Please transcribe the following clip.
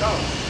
Go.